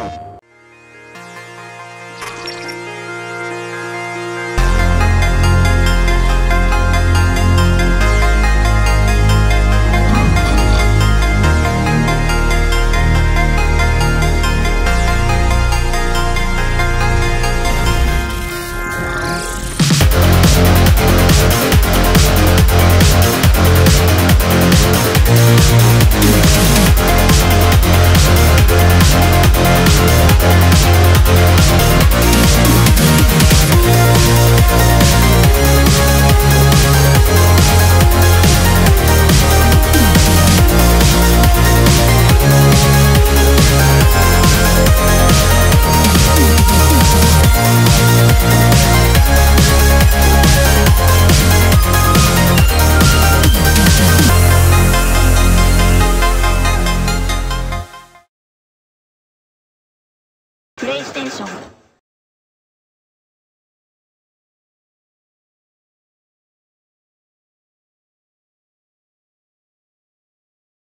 Huh. プレイステーション